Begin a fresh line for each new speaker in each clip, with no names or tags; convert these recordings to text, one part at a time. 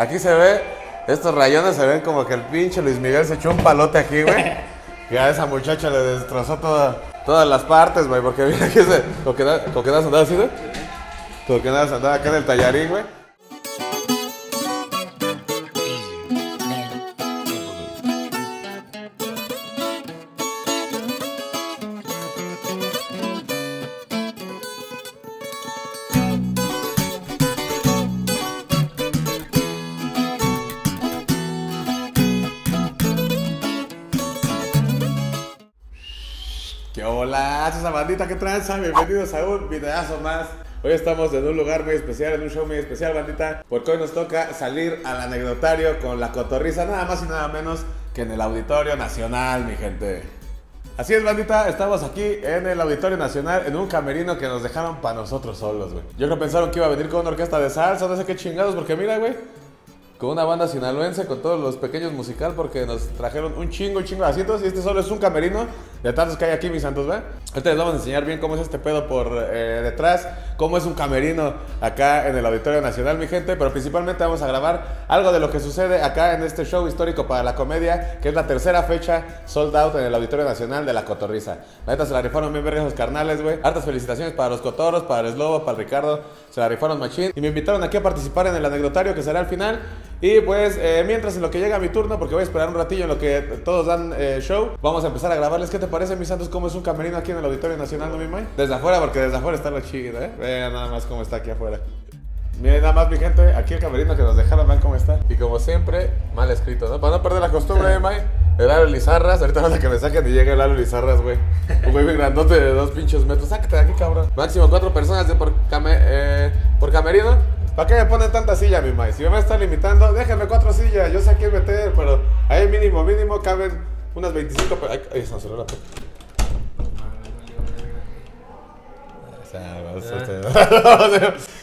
Aquí se ve, estos rayones se ven como que el pinche Luis Miguel se echó un palote aquí, güey. Que a esa muchacha le destrozó toda- todas las partes, güey. Porque mira que se. Como que nada, como que nada se andaba así, güey. Como que nada se andaba acá en el tallarín, güey. Hola? Esa bandita que tranza, bienvenidos a un videazo más. Hoy estamos en un lugar muy especial, en un show muy especial, bandita, porque hoy nos toca salir al anecdotario con la cotorriza, nada más y nada menos que en el Auditorio Nacional, mi gente. Así es, bandita, estamos aquí en el Auditorio Nacional, en un camerino que nos dejaron para nosotros solos, güey. Yo creo pensaron que iba a venir con una orquesta de salsa, no sé qué chingados, porque mira, güey, con una banda sinaloense, con todos los pequeños musical, porque nos trajeron un chingo, un chingo de asientos. Y este solo es un camerino de tantos que hay aquí, mis santos, ¿ve? Ahorita les vamos a enseñar bien cómo es este pedo por eh, detrás, cómo es un camerino acá en el Auditorio Nacional, mi gente. Pero principalmente vamos a grabar algo de lo que sucede acá en este show histórico para la comedia, que es la tercera fecha sold out en el Auditorio Nacional de la Cotorriza. La neta se la rifaron bien vergas los carnales, güey. Hartas felicitaciones para los cotorros, para el Slobo, para el Ricardo. Se la rifaron machín. Y me invitaron aquí a participar en el anecdotario que será al final. Y pues, eh, mientras en lo que llega mi turno, porque voy a esperar un ratillo en lo que todos dan eh, show, vamos a empezar a grabarles. ¿Qué te parece, mis santos? ¿Cómo es un camerino aquí en el Auditorio Nacional, no mi May? Desde afuera, porque desde afuera está lo chido, ¿eh? Vean nada más cómo está aquí afuera. Miren nada más, mi gente, aquí el camerino que nos dejaron, vean cómo está. Y como siempre, mal escrito, ¿no? Para no perder la costumbre, ¿eh, May? El Lalo Lizarras, ahorita falta que me saquen y llegue el Lalo Lizarras, güey. Un güey grandote de dos pinches metros. Sácate de aquí, cabrón. Máximo cuatro personas de por, came- eh, por camerino. ¿Para qué me ponen tanta silla, mi May? Si me van a estar limitando, déjenme cuatro sillas. Yo sé a quién meter, pero ahí mínimo, mínimo caben unas 25. pe- Ay, ay, se cerró la puerta.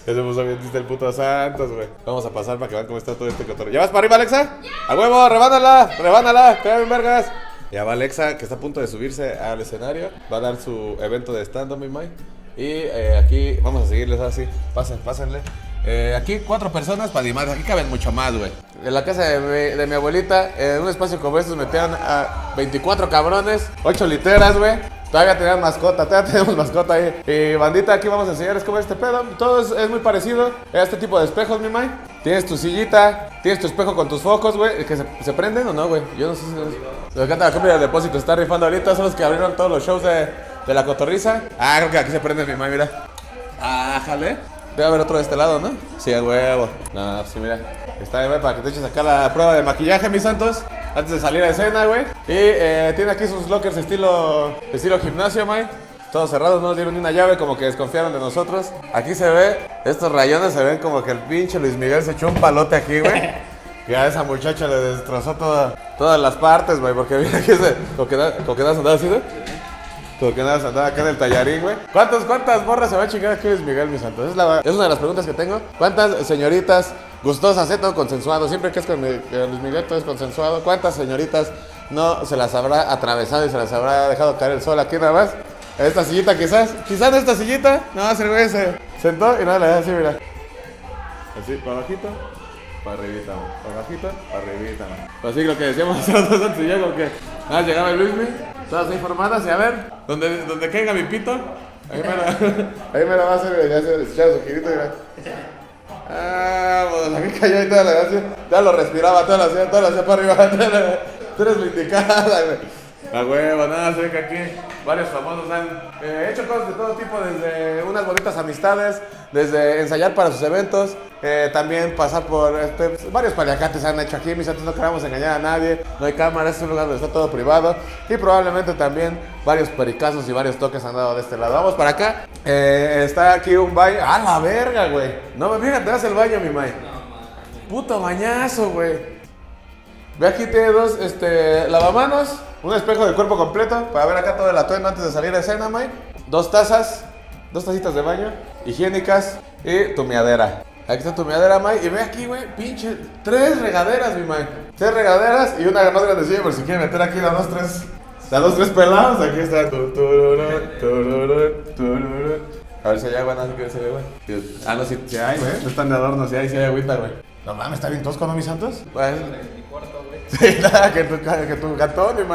Ya se puso bien el puto Santos, güey. Vamos a pasar para que vean cómo está todo este cotorreo. ¿Ya vas para arriba, Alexa? ¡A huevo! ¡Rebánala! ¡Rebánala! ¡Qué bien, vergas! Ya va Alexa, que está a punto de subirse al escenario. Va a dar su evento de stand-up, mi May. Y eh, aquí vamos a seguirles así. Pasen, pásenle. Eh, aquí cuatro personas para animar. Aquí caben mucho más, güey. En la casa de mi, abuelita, en un espacio como estos, metieron a 24 cabrones, 8 literas, güey. Todavía tenían mascota, todavía tenemos mascota ahí. Y bandita, aquí vamos a enseñarles cómo es este pedo. Todo es, muy parecido a este tipo de espejos, mi May. Tienes tu sillita, tienes tu espejo con tus focos, güey. Que se, se prenden o no, güey. Yo no sé si. Me encanta la compra del depósito, está rifando ahorita. Son los que abrieron todos los shows de, la cotorriza. Ah, creo que aquí se prende mi May, mira. Ah, jale. Debe haber otro de este lado, ¿no? Sí, a huevo. No, sí, mira. Está bien, güey, para que te eches acá la prueba de maquillaje, mis santos. Antes de salir a escena, güey. Y eh, tiene aquí sus lockers estilo, estilo gimnasio, May. Todos cerrados, no nos dieron ni una llave, como que desconfiaron de nosotros. Aquí se ve, estos rayones se ven como que el pinche Luis Miguel se echó un palote aquí, güey. Que a esa muchacha le destrozó toda, todas las partes, güey. Porque mira que se. Das andado así, güey. Como que nada, andaba acá en el tallarín, güey. ¿Cuántas, ¿Cuántas morras se va a chingar aquí Luis Miguel, mis santos? Es, la- es una de las preguntas que tengo. ¿Cuántas señoritas gustosas, eh, todo consensuado? Siempre que es con mi- que Luis Miguel todo es consensuado. ¿Cuántas señoritas no se las habrá atravesado y se las habrá dejado caer el sol aquí nada más? Esta sillita quizás. Quizás esta sillita. No, ese güey se sentó y nada, le así, mira. Así, para bajito, para arribita, para bajito, para arribita. man. Pues así lo que decíamos nosotros antes, ya como que nada, llegaba el Luismi, todas informadas y a ver, donde, donde caiga mi pito, ahí me la, ahí me la va a hacer, ya se echaba su girito, mira. Ah, pues aquí cayó y toda la gracia, ya lo respiraba, toda la hacía, toda la hacía para arriba, toda la- tú eres la indicada, güey. A huevo, nada, se ve que aquí varios famosos han eh, hecho cosas de todo tipo, desde unas bonitas amistades, desde ensayar para sus eventos, eh, también pasar por este, varios paliacates han hecho aquí, mis antes no queremos engañar a nadie, no hay cámaras, es un lugar donde está todo privado y probablemente también varios pericazos y varios toques han dado de este lado. Vamos para acá, Eh, está aquí un baño, ¡ah, la verga, güey! No, fíjate, haz el baño, mi May. Puto bañazo, güey. Ve aquí tiene dos este, lavamanos, un espejo de cuerpo completo para ver acá todo el atuendo antes de salir a escena, May. Dos tazas, dos tacitas de baño, higiénicas y tu miadera. Aquí está tu miadera, May. Y ve aquí, güey, pinche, tres regaderas, mi May. Tres regaderas y una más grandecilla por si quieren meter aquí las dos, tres, las dos, tres pelados. Aquí está. A ver si hay agua, no sé qué se ve, güey. Ah, no, si, si hay, güey. No están de adorno, si hay, si hay agüita, güey. No mames, está bien tosco, ¿no, mis santos? Pues... Sí, nada, que tu, que tu gatón.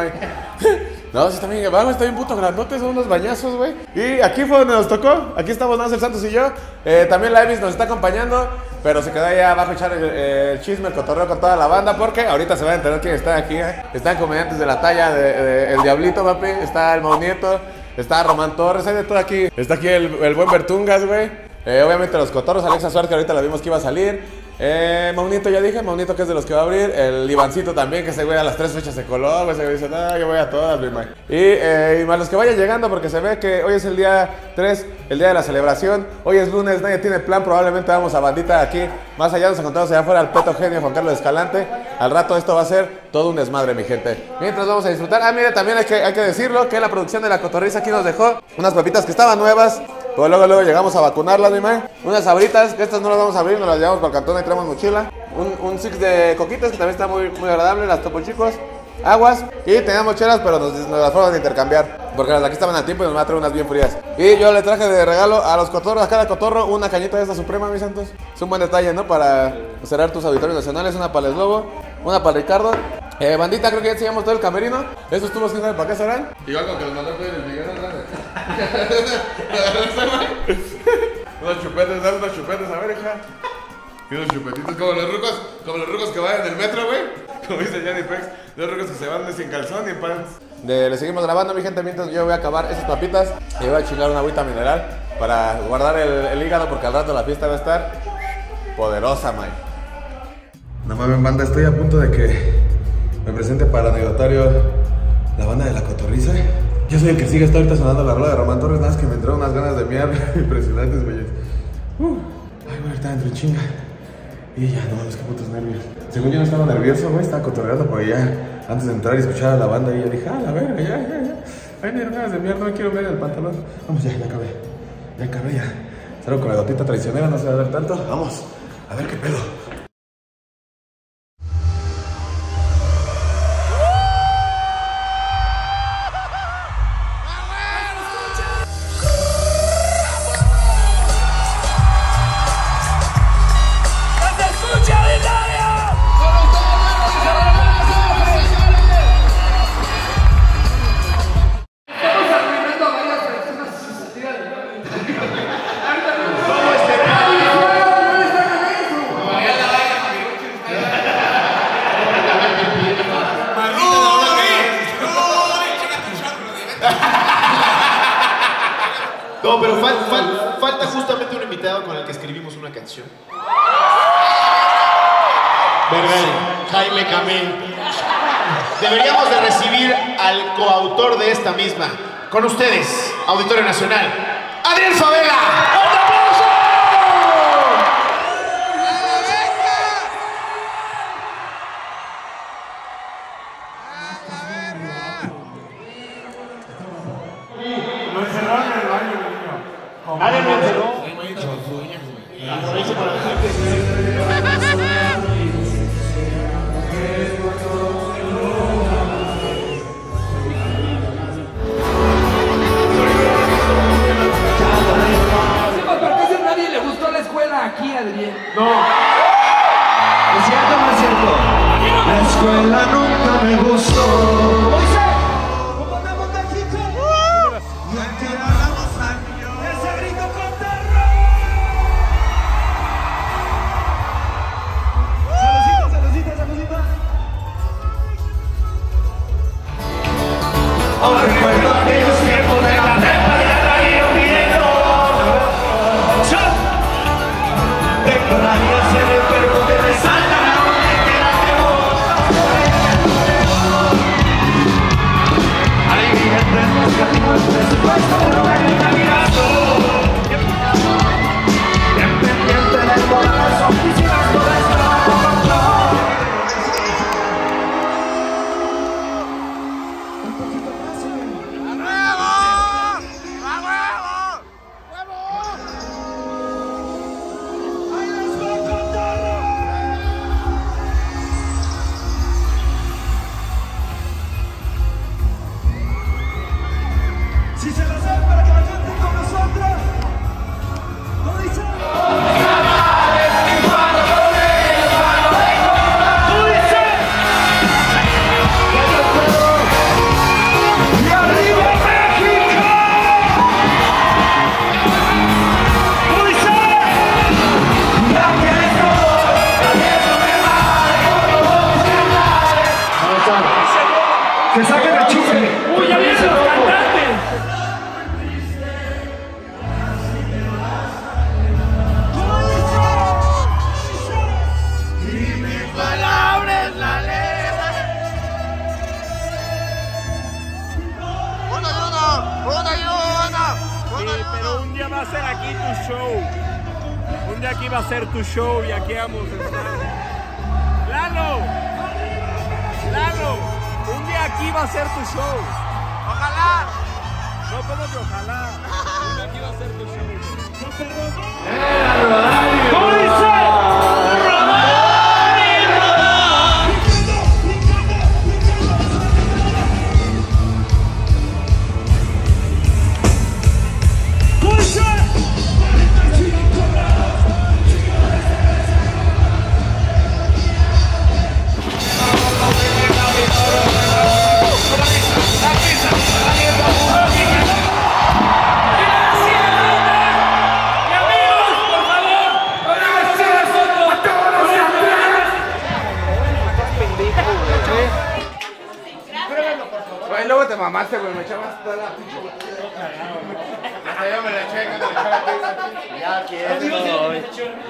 No, sí, está bien, vamos, está bien puto grandote, son unos bañazos, güey. Y aquí fue donde nos tocó, aquí estamos el Santos y yo. Eh, también la Evis nos está acompañando, pero se quedó allá abajo echar el, el chisme, el cotorreo con toda la banda, porque ahorita se va a enterar quién está aquí, eh. Están comediantes de la talla de, El Diablito, papi, está el Maunieto, está Román Torres, hay de todo aquí. Está aquí el, el buen Bertungas, güey. Eh, obviamente los cotorros, Alexa Suárez, que ahorita la vimos que iba a salir. Eh, Maunito ya dije, Maunito que es de los que va a abrir. El Ivancito también, que ese güey a las tres fechas se coló, güey. Se dice, no, yo voy a todas, mi Mike. Y, eh, y más los que vayan llegando, porque se ve que hoy es el día 3, el día de la celebración. Hoy es lunes, nadie tiene plan. Probablemente vamos a bandita aquí. Más allá nos encontramos allá afuera al Peto Genio, Juan Carlos Escalante. Al rato esto va a ser todo un desmadre, mi gente. Mientras vamos a disfrutar. Ah, mire, también hay que, hay que decirlo que la producción de la cotorriza aquí nos dejó unas papitas que estaban nuevas. Pero luego, luego llegamos a vacunarlas, mi mae. Unas sabritas, que estas no las vamos a abrir, nos las llevamos para el cantón y traemos mochila. Un, un six de coquitas, que también está muy, muy agradable, las topo chicos. Aguas. Y teníamos chelas, pero nos, nos las fueron a intercambiar. Porque las de aquí estaban al tiempo y nos van a traer unas bien frías. Y yo le traje de regalo a los cotorros, a cada cotorro, una cañita de esta suprema, mis santos. Es un buen detalle, ¿no? Para cerrar tus auditorios nacionales. Una para el Lobo, una para Ricardo. Eh, bandita, creo que ya enseñamos todo el camerino. Esos tubos, ¿quién sabe para qué serán? Igual con que los mandó a el Miguel. Unos chupetes, dame unos chupetes, a ver, hija. Y unos chupetitos como los rucos, como los rucos que van en el metro, güey. Como dice Johnny Pex, los rucos que se van de sin calzón y en pants. De, le seguimos grabando, mi gente, mientras yo voy a acabar esas papitas y voy a chingar una agüita mineral para guardar el, el hígado porque al rato la fiesta va a estar poderosa, Mike. No mames, banda, estoy a punto de que me presente para el anecdotario la banda de la cotorriza. Yo soy el que sigue, está ahorita sonando la rola de Román Torres, nada más que me entraron unas ganas de miar impresionantes, güey. Uh, ay, güey, estaba entre chinga. Y ya, no mames, qué putos nervios. Según yo no estaba nervioso, güey, estaba cotorreando porque ya, antes de entrar y escuchar a la banda, y ya dije, ah, la verga, ya, ya, ya. Ay, me ganas de miar, no quiero ver el pantalón. Vamos, ya, ya acabé. Ya acabé, ya. Salgo con la gotita traicionera, no se va a ver tanto. Vamos, a ver qué pedo.
¿Verdad? Jaime Camil. Deberíamos de recibir al coautor de esta misma. Con ustedes, Auditorio Nacional, Adrián Favela. ¡Un aplauso! Adrián me encerró. Aprovecho para decirte
¿Por aquí
tu show. Un día aquí va a ser tu show y aquí vamos a estar. ¡Lalo! ¡Lalo! Un día aquí va a ser tu show. ¡Ojalá! No, como que ojalá. Un día aquí va a ser tu show.
¿Cómo dice?
Luego te mamaste, güey. Me echabas toda la pinche. Yo me la eché,
Ya que estoy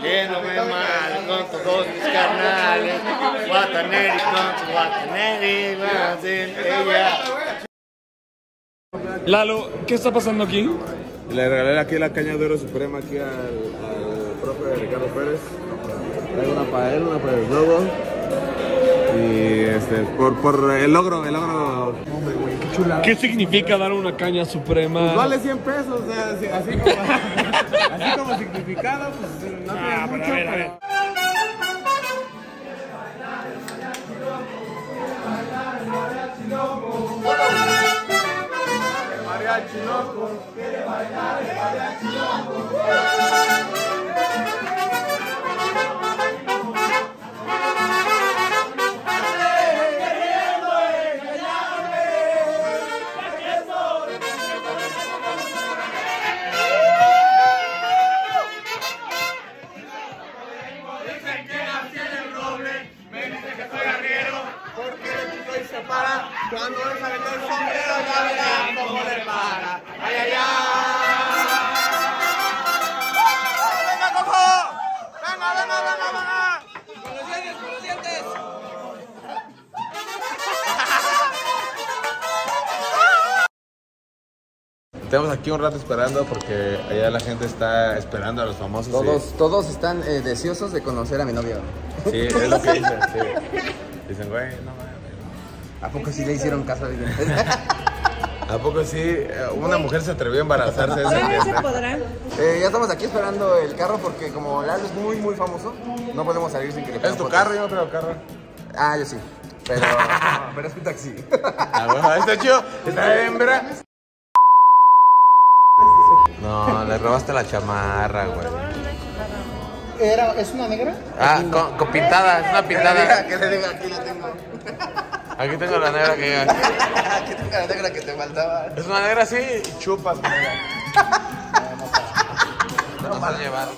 yéndome mal con todos mis carnales. Guataneri con Guataneri, Guataneri, ella.
Lalo, ¿qué está pasando aquí?
Le regalé aquí la caña de oro suprema aquí al, al profe Ricardo Pérez. Traigo una para él, una para el logo. Y este, por, por el logro, el logro.
¿Qué significa dar una caña suprema?
Vale 100 pesos, o sea, así, así como, así como significado, pues no tiene
Ah, pero
mucho,
a ver, a
pero-
ver.
Cuando
Estamos aquí un rato esperando porque allá la gente está esperando a los famosos. y-
Todos, todos están eh, deseosos de conocer a mi novia.
Sí, es lo que dicen, sí. Dicen, güey, no mames.
¿A poco sí le hicieron caso a alguien?
¿A poco sí? Una mujer se atrevió a embarazarse
Todavía se
fiesta?
podrá.
Eh, ya estamos aquí esperando el carro porque como Lalo es muy, muy famoso, no podemos salir sin que le
¿Es tu
fotos.
carro? Yo no traigo carro.
Ah, yo sí. Pero, pero es un taxi.
Ah, bueno, está chido. Está hembra. No, le robaste la chamarra, güey.
Era, ¿Es una negra?
Ah, con, con pintada, es una pintada.
que le diga, aquí la tengo.
Aquí tengo la negra que
Aquí tengo la negra que te faltaba.
Es una negra así y chupas, negra. No vas a llevar.